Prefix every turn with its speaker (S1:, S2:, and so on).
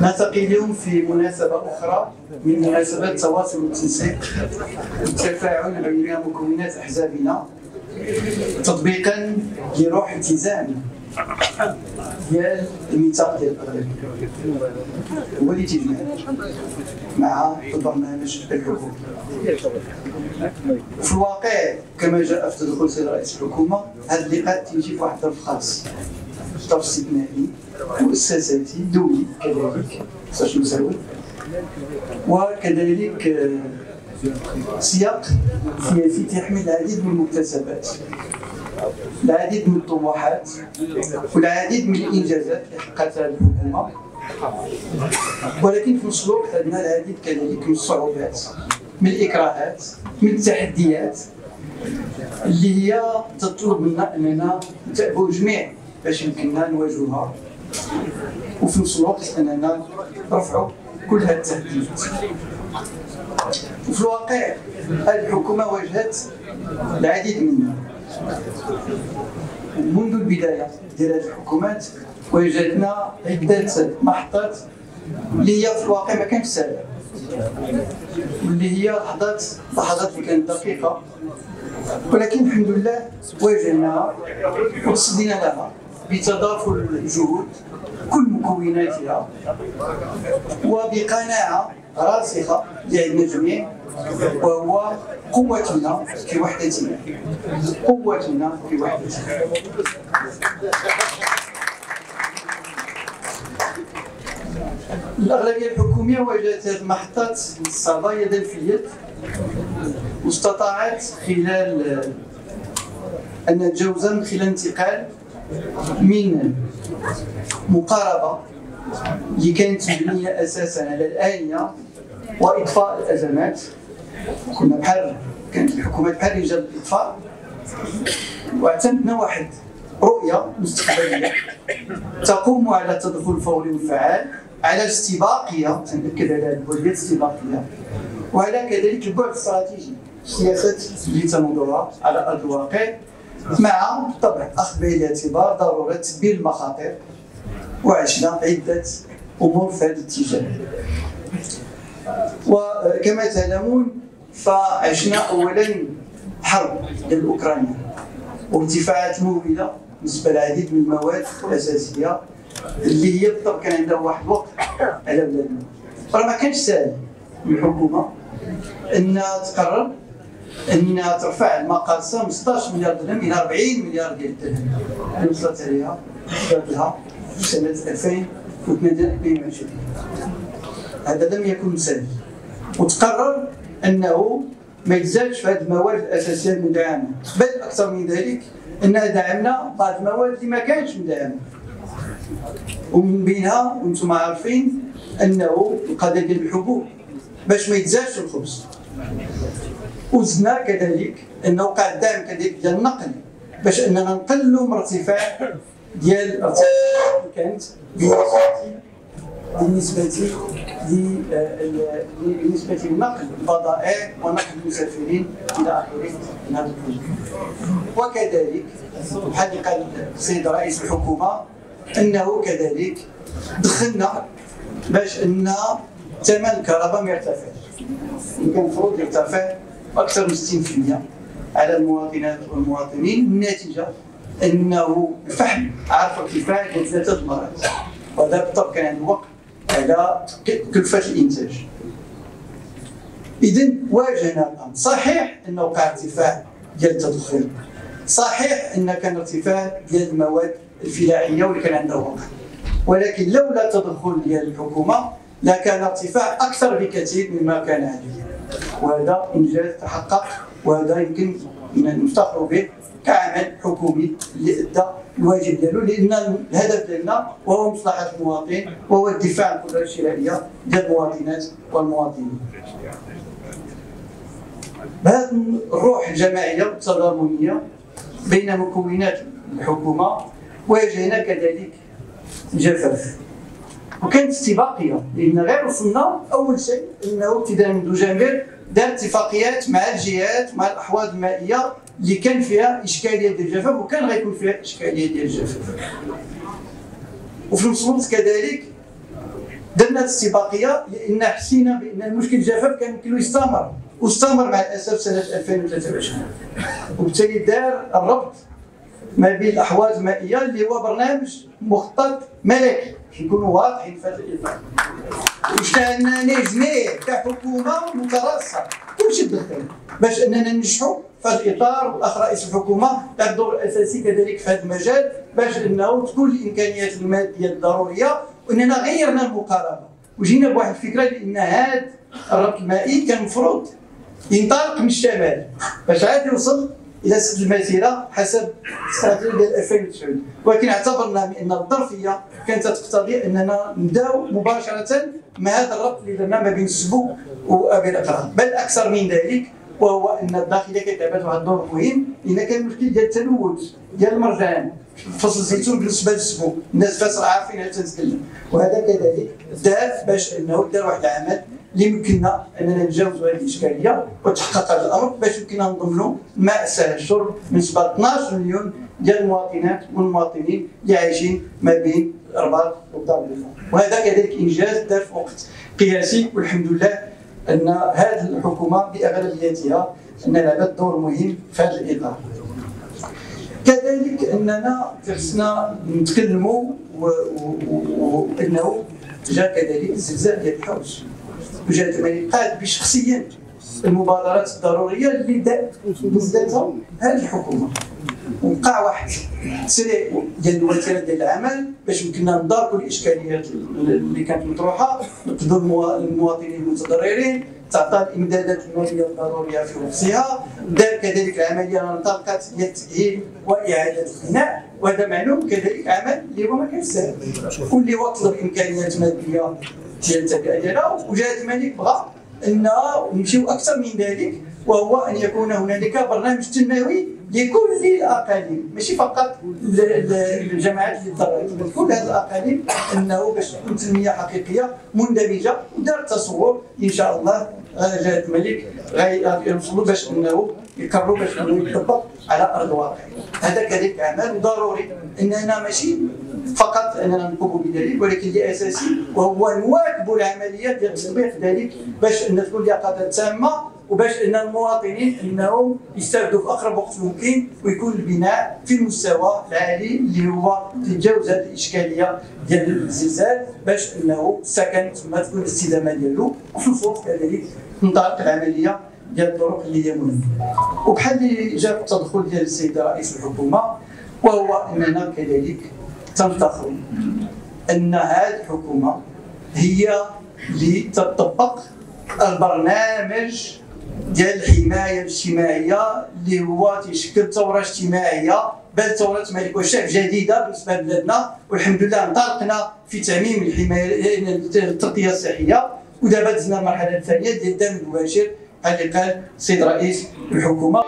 S1: نلتقي اليوم في مناسبة أخرى من مناسبات التواصل والتنسيق والتفاعل بين مكونات أحزابنا تطبيقا لروح التزام. ديال الميثاق ديال الأغلبية هو اللي تيجمع مع البرنامج الحكومي في الواقع كما جاء في تدخل سيد رئيس الحكومة هذا اللقاء تيجي في واحد الظرف خاص ظرف استثنائي مؤسساتي دولي كذلك باش نسوي وكذلك آه، سياق سياسي تحمل العديد من المكتسبات العديد من الطموحات والعديد من الإنجازات اللي حققتها الحكومة. ولكن في نفس الوقت عندنا العديد كذلك من الصعوبات من الإكراهات من التحديات اللي هي تطلب منا أننا نتعبوا جميع باش يمكننا نواجهها وفي نفس الوقت أننا نرفعوا كل هذه التهديدات وفي الواقع الحكومة واجهت العديد منها منذ البداية ديال الحكومات واجهتنا عدة محطات اللي هي في الواقع ما كانتش سهلة واللي هي لحظات لحظات اللي كانت دقيقة. ولكن الحمد لله واجهناها وتصدينا لها بتضافر الجهود كل مكوناتها وبقناعة راسخه لعندنا جميع وهو قوتنا في وحدتنا. قوتنا في وحدتنا. الأغلبية الحكومية واجهت هذه المحطات الصعبة يدا في اليد واستطاعت خلال أن نتجاوز من خلال انتقال من مقاربة. اللي كانت مبنية أساسا على الآنية وإطفاء الأزمات. كنا بحال كانت الحكومة بحال رجال الإطفاء واعتمدنا واحد رؤية مستقبلية تقوم على التدخل الفوري والفعال على الاستباقية. تنأكد على البعد الاستباقية. وعلى كذلك البعد الاستراتيجي. السياسات اللي تنوضها على أرض الواقع مع بالطبع أخذ بعين الاعتبار ضرورة تدبير المخاطر. وعشنا عدة أمور في هذا الاتجاه. وكما تعلمون فعشنا أولا حرب ديال أوكرانيا وارتفاعات موهبة بالنسبة للعديد من المواد الأساسية اللي هي بالطبع كان عندها واحد الوقت على بلادنا. راه ما كانش سهل للحكومه إنها تقرر إنها ترفع المقاصة من 16 مليار درهم إلى 40 مليار ديال الدرهم. اللي وصلت عليها لها في سنة 2022 هذا لم يكن سهل. وتقرر أنه ما يلزمش في هذه المواد الأساسية المدعمة. بل أكثر من ذلك أنها دعمنا بعض المواد اللي ما كانتش مدعمة. ومن بينها وأنتم عارفين أنه القضية ديال الحبوب باش ما يتزادش الخبز. وزدنا كذلك أنه وقع الدعم كذلك ديال النقل. باش أننا نقلوا من ارتفاع ديال الارتفاع كانت بالنسبة بالنسبة للنقل البضائع ونقل المسافرين إلى آخره. من هذا وكذلك بحال اللي قال السيد رئيس الحكومة إنه كذلك دخلنا باش أن ثمن الكهرباء ما يرتفعش كان المفروض يرتفع أكثر من 60% على المواطنات والمواطنين النتيجة أنه الفحم عارف ارتفاع ثلاثة مرات. وهذا بالطبع كان عنده وقت على كلفه الإنتاج. اذا واجهنا الأمر. صحيح أنه وقع ارتفاع ديال التدخل. صحيح أن كان ارتفاع ديال المواد الفلاحية واللي كان عندها وقع ولكن لولا التدخل ديال الحكومة لكان ارتفاع أكثر بكثير مما كان عليه. وهذا إنجاز تحقق وهذا يمكن نفتخر به كعمل حكومي اللي ادى الواجب ديالو لأن الهدف ديالنا وهو مصلحة المواطن وهو الدفاع عن القدره الشرائية ديال المواطنات والمواطنين. بهذه الروح الجماعية والتضامنية بين مكونات الحكومة واجهنا كذلك جفاف وكانت استباقيه لأن غير وصلنا أول شيء إنه ابتداء من دجامبر دار اتفاقيات مع الجهات مع الاحواض المائية اللي كان فيها اشكاليه ديال الجفاف وكان غيكون فيها اشكاليه ديال الجفاف. وفي نفس كذلك درنا الاستباقيه لأن حسينا بأن المشكل الجفاف كان يمكن يستمر واستمر مع الأسف سنة 2023 وبالتالي دار الربط ما بين الأحواز المائية اللي هو برنامج مخطط ملكي نكونوا واضحين في هذا الإطار. واجتهدنا جميع كحكومة متراصة كلشي تدخل باش أننا ننجحوا في الاطار والاخ رئيس الحكومة لها الدور الاساسي كذلك في هذا المجال باش أنه تكون الامكانيات المادية الضرورية وإننا غيرنا المقاربه وجينا بواحد الفكرة لأن هذا الربط المائي كان المفروض ينطلق من الشمال باش عاد يوصل إلى سد المسيرة حسب استراتيجية ديال 2009 ولكن اعتبرنا بأن الظرفية كانت تقتضي أننا نبدأو مباشرة مع هذا الربط اللي درنا ما بين السبو وأبي الأقران. بل أكثر من ذلك وهو إن الداخليه كتلعب واحد الدور مهم. لأن كان المشكل ديال التلوث ديال المرجان فصل الزيتون بالنسبة للسبو الناس فاس عارفين هل تتكلم وهذا كذلك داف باش إنه دار واحد العمل اللي يمكننا أننا نتجاوزوا هذه الإشكالية وتحقق هذا الأمر باش يمكننا نضمنوا ماء سهل الشرب بالنسبة ل 12 مليون ديال المواطنات والمواطنين اللي عايشين ما بين الرباط والدار وهذا كذلك إنجاز دار في وقت قياسي والحمد لله أن هذه الحكومة بأغلبيتها ان لعبت دور مهم في هذا الإطار. كذلك أننا خصنا نتكلموا وانه جاء كذلك الزلزال ديال الحوش وجاء الملك قاد بشخصيا المبادرات الضرورية اللي بداتها هذه الحكومة. وقع واحد. تسريع ديال الوتيره ديال العمل باش يمكننا نداركوا الإشكاليات اللي كانت مطروحة نقدروا المواطنين المتضررين تعطى الإمدادات المالية الضرورية في وقتها. دار كذلك العملية انطلقت ديال التاهيل وإعادة البناء وهذا معلوم كذلك عمل اللي هو ما كانش سهل واللي هو طلب إمكانيات مادية ديال التكاليف ديالها وجهة الملك بغى ان نمشيو أكثر من ذلك وهو أن يكون هنالك برنامج تنموي لكل الأقاليم ماشي فقط الجماعات اللي ضررت كل هذه الأقاليم أنه باش تكون تنمية حقيقية مندمجة ودار تصور إن شاء الله جلاله الملك غيوصلوا باش أنه يقرروا باش أنه يطبق على أرض الواقع. هذا كذلك عمل ضروري. إننا ماشي فقط أننا نقوم بذلك ولكن اللي اساسي وهو نواكبوا العمليات ديال تطبيق ذلك باش أن تكون اليقظه تامة وباش إن المواطنين إنهم يستافدوا في أقرب وقت ممكن ويكون البناء في المستوى العالي اللي هو تتجاوز هذه الإشكالية ديال الزلزال باش إنه السكن ثم تكون الاستدامة ديالو وفي كذلك تنطلق العملية ديال الطرق اللي هي مهمة. وبحال اللي جاء التدخل ديال السيد رئيس الحكومة وهو إننا كذلك تنفتخر أن هذه الحكومة هي اللي تطبق البرنامج ديال الحماية الاجتماعية اللي هو تيشكل ثورة اجتماعية بل ثورة ملك والشعب جديدة بالنسبة لبلادنا. والحمد لله انطلقنا في تعميم الحماية التغطية الصحية. ودابا دزنا المرحلة الثانية ديال الدم المباشر بحال اللي قال السيد رئيس الحكومة.